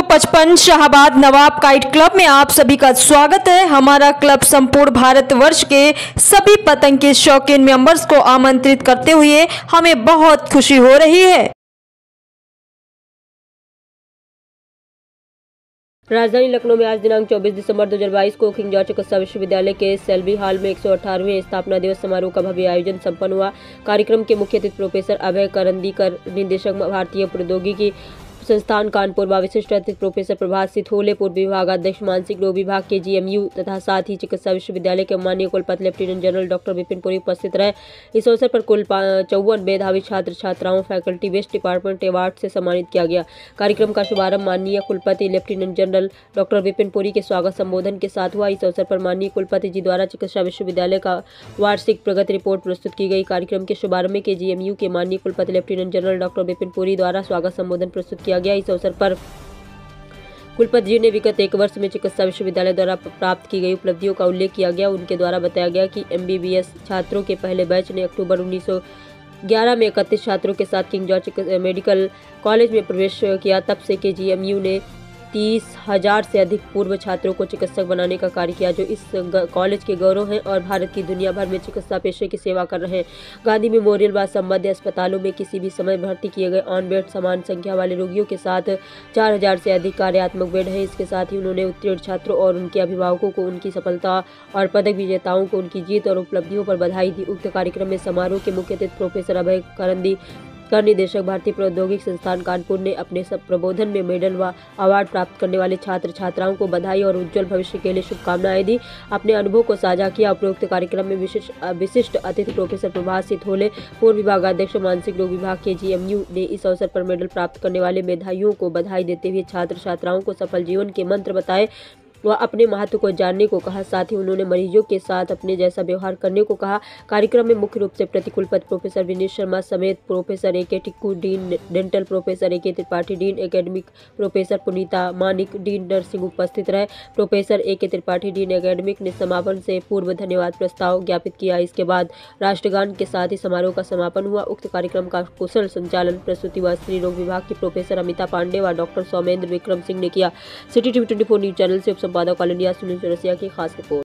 555 शाहबाद नवाब kite club में आप सभी का स्वागत है। हमारा क्लब संपूर्ण भारतवर्ष के सभी पतंग के शौकीन मेंबर्स को आमंत्रित करते हुए हमें बहुत खुशी हो रही है। राजधानी लखनऊ में आज दिनांक 24 दिसंबर 2022 को किंग जॉर्ज चिकित्सा विश्वविद्यालय के सेल्वी हॉल में एक स्थापना दिवस समारोह का भव्य आयोजन संपन्न हुआ। कार्यक्रम के मुख्य अतिथि प्रोफेसर अभय करंदीकर निदेशक भारतीय प्रौद्योगिकी संस्थान कानपुर व विशिष्ट अतिथि प्रोफेसर प्रभात सिथोले पूर्व विभागाध्यक्ष मानसिक रोग विभाग के जीएमयू तथा साथ ही चिकित्सा विश्वविद्यालय के माननीय कुलपति lieutenant general doctor Vipin Puri उपस्थित रहे। इस अवसर पर कुल चौवन मेधावी छात्र छात्राओं फैकल्टी, वेस्ट डिपार्टमेंट अवार्ड से सम्मानित किया गया। कार्यक्रम का शुभारंभ माननीय कुलपति lieutenant general doctor Vipin Puri के स्वागत संबोधन के साथ हुआ। इस अवसर पर माननीय कुलपति जी द्वारा चिकित्सा विश्वविद्यालय का वार्षिक प्रगति रिपोर्ट प्रस्तुत की गई। कार्यक्रम के शुभारंभ में के जीएमयू के माननीय कुलपति lieutenant general doctor Vipin Puri द्वारा स्वागत संबोधन प्रस्तुत किया किया गया। इस अवसर पर कुलपति जी ने विगत एक वर्ष में चिकित्सा विश्वविद्यालय द्वारा प्राप्त की गई उपलब्धियों का उल्लेख किया गया। उनके द्वारा बताया गया कि एमबीबीएस छात्रों के पहले बैच ने अक्टूबर उन्नीस ग्यारह में इकतीस छात्रों के साथ किंग जॉर्ज मेडिकल कॉलेज में प्रवेश किया। तब से के जी ने तीस हज़ार से अधिक पूर्व छात्रों को चिकित्सक बनाने का कार्य किया, जो इस कॉलेज के गौरव हैं और भारत की दुनिया भर में चिकित्सा पेशे की सेवा कर रहे हैं। गांधी मेमोरियल व संबद्ध अस्पतालों में किसी भी समय भर्ती किए गए ऑन बेड समान संख्या वाले रोगियों के साथ चार हज़ार से अधिक कार्यात्मक बेड हैं। इसके साथ ही उन्होंने उत्तीर्ण छात्रों और उनके अभिभावकों को उनकी सफलता और पदक विजेताओं को उनकी जीत और उपलब्धियों पर बधाई दी। उक्त कार्यक्रम में समारोह के मुख्य अतिथि प्रोफेसर अभय करंदी कर निदेशक भारतीय प्रौद्योगिक संस्थान कानपुर ने अपने सब प्रबोधन में मेडल व अवार्ड प्राप्त करने वाले छात्र छात्राओं को बधाई और उज्जवल भविष्य के लिए शुभकामनाएँ दी। अपने अनुभव को साझा किया। उपरोक्त कार्यक्रम में विशिष्ट विशिष्ट अतिथि प्रोफेसर प्रभात सिथोले, पूर्व विभागाध्यक्ष मानसिक रोग विभाग के जीएमयू ने इस अवसर पर मेडल प्राप्त करने वाले मेधाइयों को बधाई देते हुए छात्र छात्राओं को सफल जीवन के मंत्र बताए। वह अपने महत्व को जानने को कहा, साथ ही उन्होंने मरीजों के साथ अपने जैसा व्यवहार करने को कहा। कार्यक्रम में मुख्य रूप से प्रतिकूल पद प्रोफेसर विनीत शर्मा समेत professor A K Tikku, dean dental professor A K Tripathi, dean academic professor Punita Manik, dean nursing उपस्थित रहे। Professor A K Tripathi, dean academic ने समापन से पूर्व धन्यवाद प्रस्ताव ज्ञापित किया। इसके बाद राष्ट्रगान के साथ ही समारोह का समापन हुआ। उक्त कार्यक्रम का कुशल संचालन, प्रस्तुति व स्त्री रोग विभाग की प्रोफेसर अमिता पांडे व डॉक्टर सौमेंद्र विक्रम सिंह ने किया। City TV twenty news channel से संपादक ऑल इंडिया सुनील चौरसिया की खास रिपोर्ट।